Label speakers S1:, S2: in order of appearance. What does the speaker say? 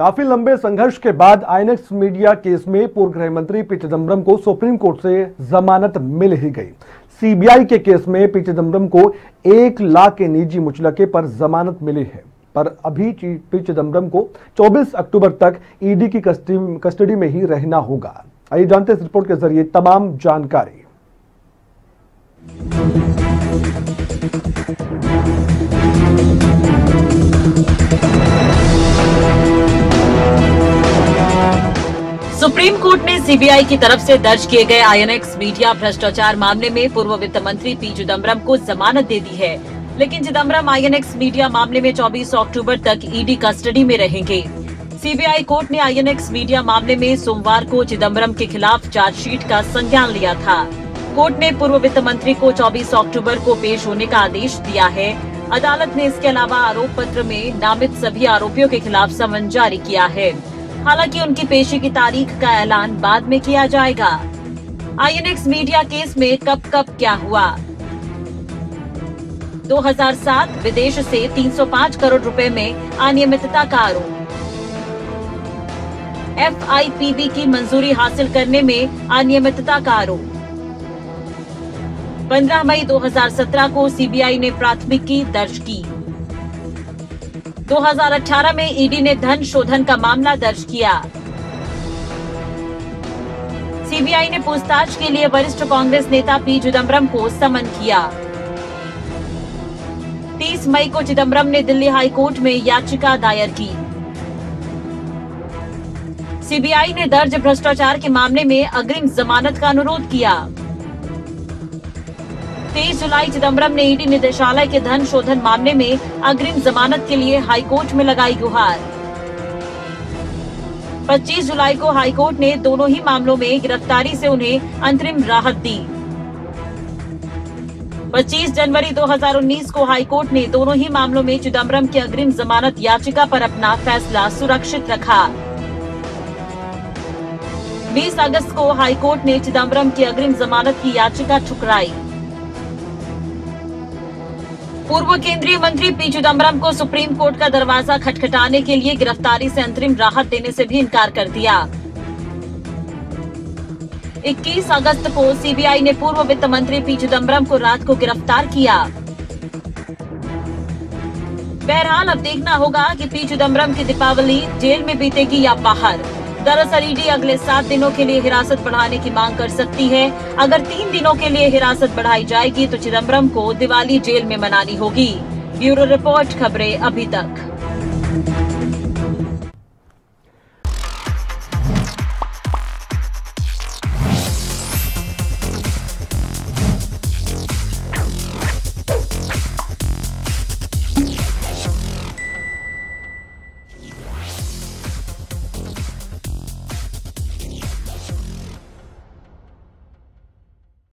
S1: काफ़ी लंबे संघर्ष के बाद आईएनएक्स मीडिया केस में पूर्व गृह मंत्री पी चिदम्बरम को सुप्रीम कोर्ट से जमानत मिल ही गई। सीबीआई के केस में पी चिदम्बरम को एक लाख के निजी मुचलके पर जमानत मिली है। पर अभी पी चिदम्बरम को 24 अक्टूबर तक ईडी की कस्टडी में ही रहना होगा। आइए जानते इस रिपोर्ट के ज़रिए तमाम जानकारी।
S2: सुप्रीम कोर्ट ने सीबीआई की तरफ़ से दर्ज किए गए आईएनएक्स मीडिया भ्रष्टाचार मामले में पूर्व वित्त मंत्री पी चिदम्बरम को जमानत दे दी है। लेकिन चिदम्बरम आईएनएक्स मीडिया मामले में 24 अक्टूबर तक ईडी कस्टडी में रहेंगे। सीबीआई कोर्ट ने आईएनएक्स मीडिया मामले में सोमवार को चिदम्बरम के खिलाफ चार्जशीट का संज्ञान लिया था। कोर्ट ने पूर्व वित्त मंत्री को 24 अक्टूबर को पेश होने का आदेश दिया है। अदालत ने इसके अलावा आरोप पत्र में नामित सभी आरोपियों के खिलाफ समन जारी किया है। हालाँकि उनकी पेशी की तारीख का ऐलान बाद में किया जाएगा। आईएनएक्स मीडिया केस में कब कब क्या हुआ? 2007 विदेश से 305 करोड़ रुपए में अनियमितता का आरोप। एफआईपीबी की मंजूरी हासिल करने में अनियमितता का आरोप। 15 मई 2017 को सीबीआई ने प्राथमिकी दर्ज की। 2018 में ईडी ने धन शोधन का मामला दर्ज किया। सीबीआई ने पूछताछ के लिए वरिष्ठ कांग्रेस नेता पी चिदम्बरम को समन किया। 30 मई को चिदम्बरम ने दिल्ली हाई कोर्ट में याचिका दायर की। सीबीआई ने दर्ज भ्रष्टाचार के मामले में अग्रिम जमानत का अनुरोध किया। तेईस जुलाई चिदम्बरम ने ईडी निदेशालय के धन शोधन मामले में अग्रिम जमानत के लिए हाईकोर्ट में लगाई गुहार। 25 जुलाई को हाईकोर्ट ने दोनों ही मामलों में गिरफ्तारी से उन्हें अंतरिम राहत दी। 25 जनवरी 2019 को हाईकोर्ट ने दोनों ही मामलों में चिदम्बरम की अग्रिम जमानत याचिका पर अपना फैसला सुरक्षित रखा। 20 अगस्त को हाईकोर्ट ने चिदम्बरम की अग्रिम जमानत की याचिका ठुकराई। पूर्व केंद्रीय मंत्री पी चिदम्बरम को सुप्रीम कोर्ट का दरवाज़ा खटखटाने के लिए गिरफ्तारी से अंतरिम राहत देने से भी इनकार कर दिया। 21 अगस्त को सीबीआई ने पूर्व वित्त मंत्री पी चिदम्बरम को रात को गिरफ़्तार किया। बहरहाल अब देखना होगा कि पी चिदम्बरम की दीपावली जेल में बीतेगी या बाहर। दरअसल ईडी अगले सात दिनों के लिए हिरासत बढ़ाने की मांग कर सकती है। अगर तीन दिनों के लिए हिरासत बढ़ाई जाएगी तो चिदम्बरम को दिवाली जेल में मनानी होगी। ब्यूरो रिपोर्ट, खबरें अभी तक।